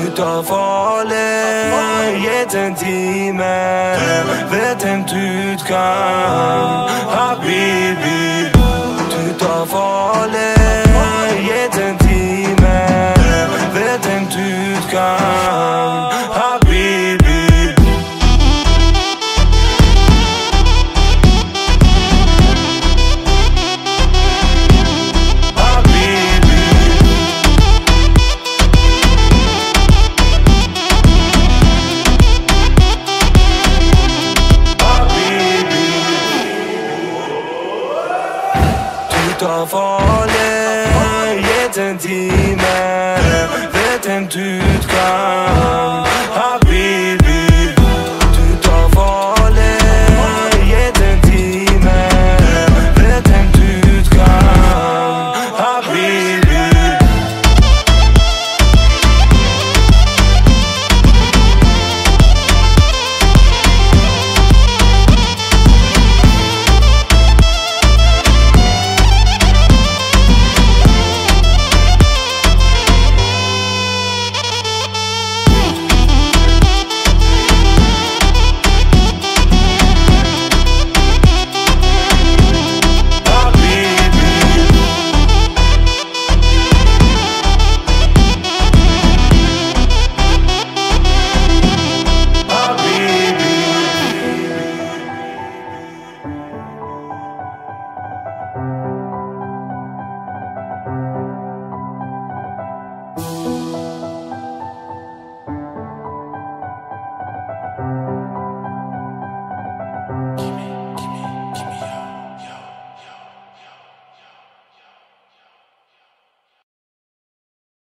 U tërfolle, yjet dimë vetëm ty të ka Ta falë e jetën timë vetën ty të